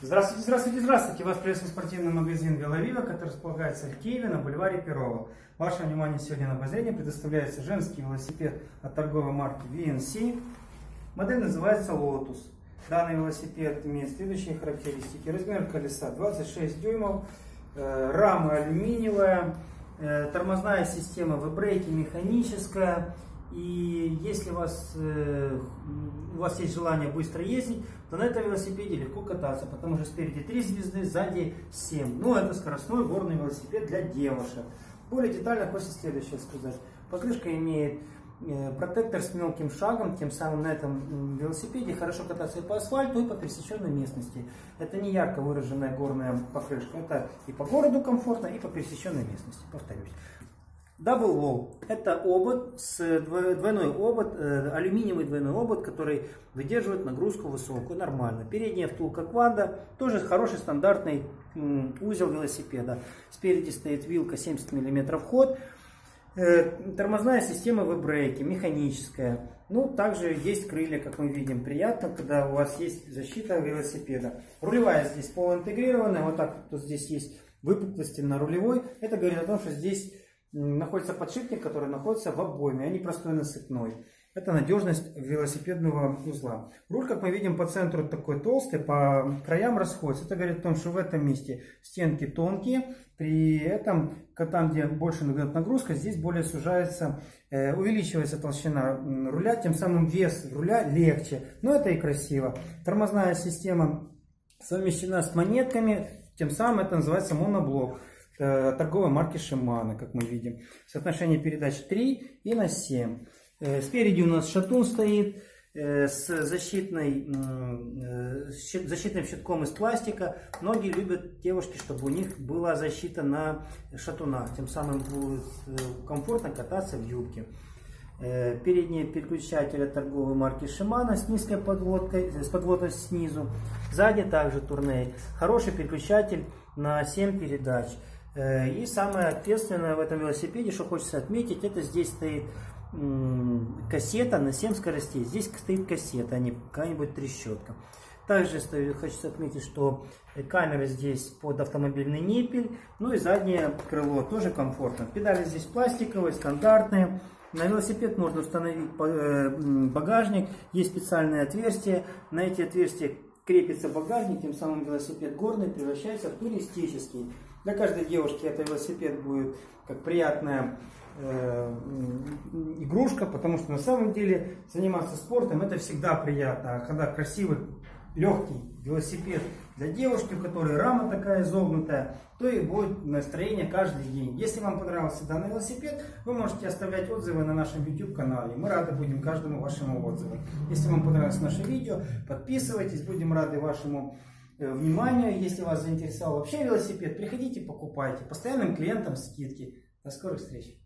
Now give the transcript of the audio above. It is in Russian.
Здравствуйте, здравствуйте, здравствуйте! Вас приветствует спортивный магазин Веловива, который располагается в Киеве на бульваре Перова. Ваше внимание сегодня на обозрение предоставляется женский велосипед от торговой марки VNC. Модель называется Lotus. Данный велосипед имеет следующие характеристики. Размер колеса 26 дюймов, э, рама алюминиевая, э, тормозная система в брейке механическая, и если у вас, э, у вас есть желание быстро ездить, то на этом велосипеде легко кататься, потому что спереди 3 звезды, сзади 7. Ну, это скоростной горный велосипед для девушек. Более детально хочется следующее сказать. Покрышка имеет э, протектор с мелким шагом, тем самым на этом велосипеде хорошо кататься и по асфальту, и по пересеченной местности. Это не ярко выраженная горная покрышка, это и по городу комфортно, и по пересеченной местности, повторюсь. Double wall – это обод, с двойной обод, э, алюминиевый двойной обод, который выдерживает нагрузку высокую, нормально. Передняя втулка квада, тоже хороший стандартный узел велосипеда. Спереди стоит вилка 70 мм ход. Э, тормозная система в брейке, механическая. Ну, также есть крылья, как мы видим. Приятно, когда у вас есть защита велосипеда. Рулевая здесь полуинтегрированная. Вот так вот здесь есть выпуклости на рулевой. Это говорит о том, что здесь находится подшипник, который находится в обойме, а не простой насыпной. Это надежность велосипедного узла. Руль, как мы видим, по центру такой толстый, по краям расходится. Это говорит о том, что в этом месте стенки тонкие, при этом, там, где больше идет нагрузка, здесь более сужается, э, увеличивается толщина руля, тем самым вес руля легче. Но это и красиво. Тормозная система совмещена с монетками, тем самым это называется моноблок. Э, торговой марки Shimano, как мы видим. Соотношение передач 3 и на 7. Э, спереди у нас шатун стоит э, с защитной, защитным щитком из пластика. Многие любят девушки, чтобы у них была защита на шатунах. Тем самым будет комфортно кататься в юбке. Передний переключатель от торговой марки Shimano с низкой подводкой, с подводкой снизу. Сзади также турней. Хороший переключатель на 7 передач. Э, и самое ответственное в этом велосипеде, что хочется отметить, это здесь стоит кассета на 7 скоростей. Здесь стоит кассета, а не какая-нибудь трещотка. Также хочется отметить, что камера здесь под автомобильный ниппель. Ну и заднее крыло тоже комфортно. Педали здесь пластиковые, стандартные. На велосипед можно установить э, багажник. Есть специальные отверстия. На эти отверстия крепится багажник, тем самым велосипед горный превращается в туристический. Для каждой девушки это велосипед будет как приятная э, игрушка, потому что на самом деле заниматься спортом это всегда приятно. А когда красивый, легкий велосипед для девушки, у которой рама такая изогнутая, то и будет настроение каждый день. Если вам понравился данный велосипед, вы можете оставлять отзывы на нашем YouTube канале. Мы рады будем каждому вашему отзыву. Если вам понравилось наше видео, подписывайтесь, будем рады вашему Э, вниманию. Если вас заинтересовал вообще велосипед, приходите, покупайте. Постоянным клиентам скидки. До скорых встреч!